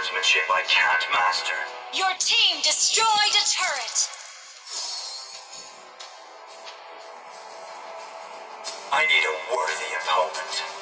swordsmanship I can't master. Your team destroyed a turret. I need a worthy opponent.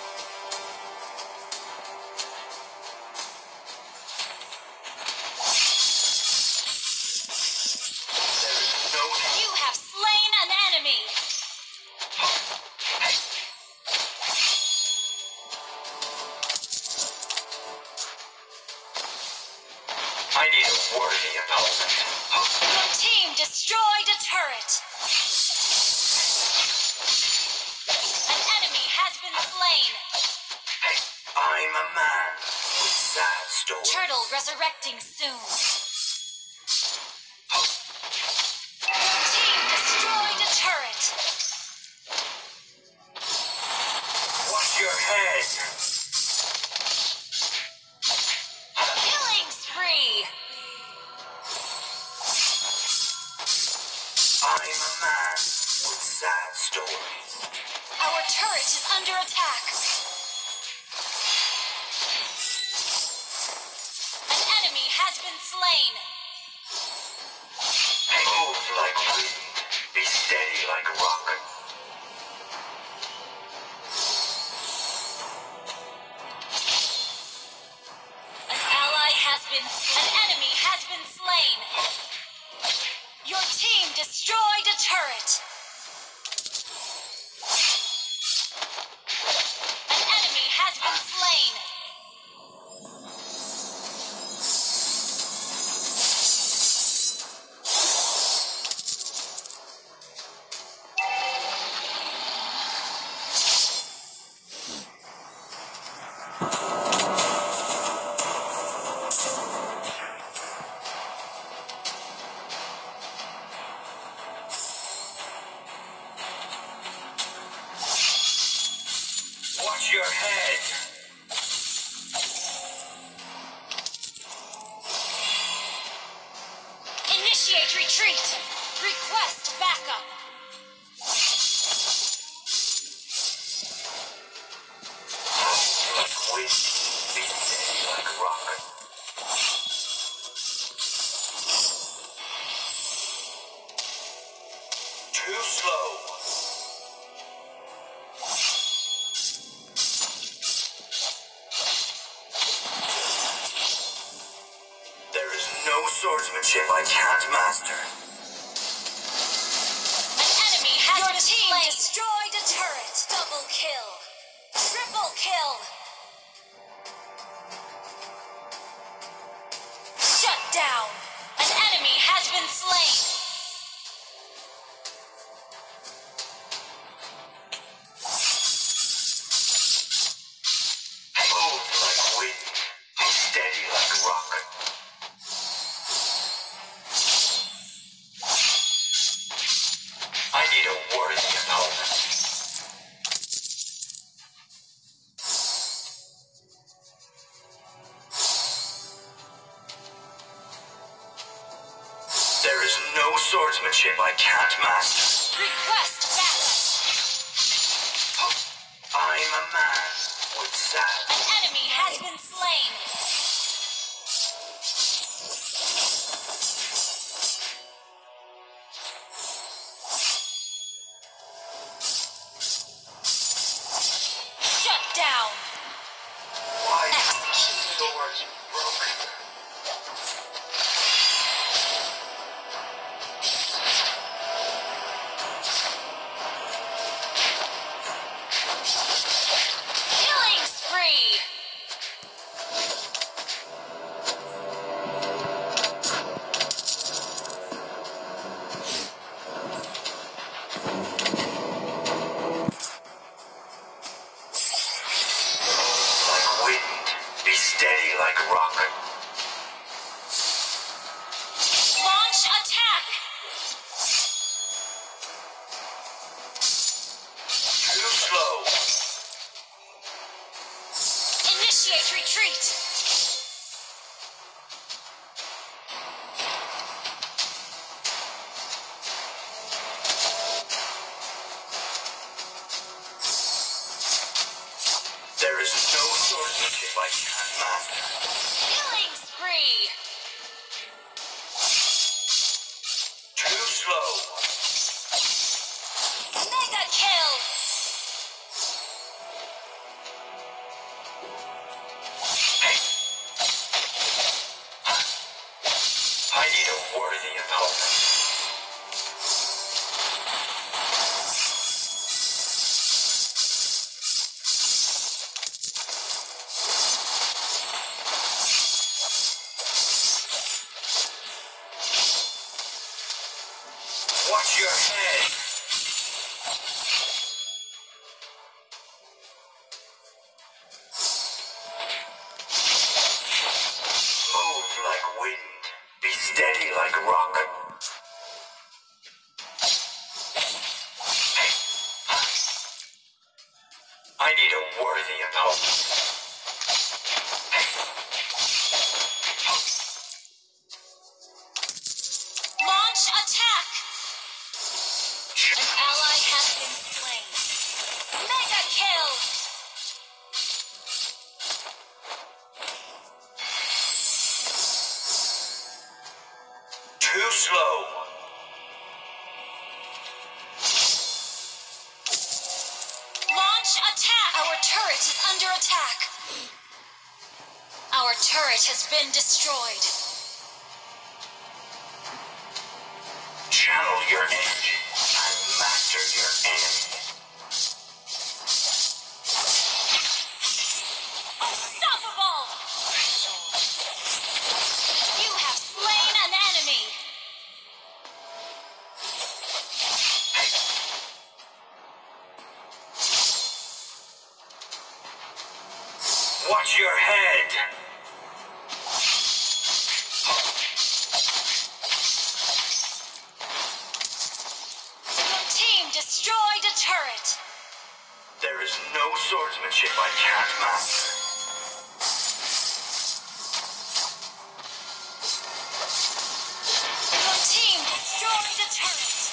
I'm a man with sad stories. Turtle resurrecting soon. Team destroyed a turret. Watch your head. I'm a man sad stories. Our turret is under attack. An enemy has been slain. Move like wind, be steady like rock. An ally has been an enemy has been slain. Your team destroyed a turret. Destroyed a turret. Double kill. Triple kill. Shut down. An enemy has been slain. Swordsmanship I can't master. Request retreat. Watch your head. Move like wind. Be steady like rock. I need a worthy opponent. Attack! Our turret is under attack. Our turret has been destroyed. Channel your energy and master your enemy. Watch your head. Your team destroyed a turret. There is no swordsmanship I can't master. Your team destroyed a turret.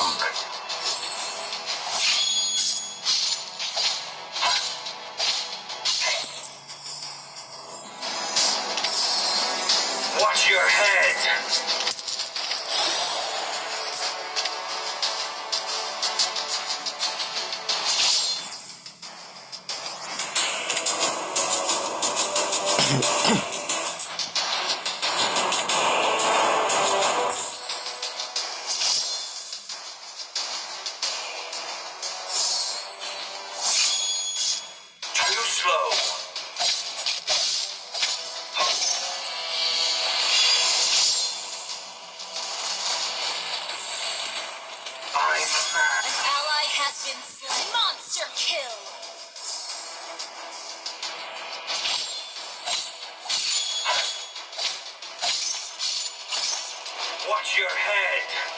Steady like Watch your head.